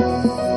嗯。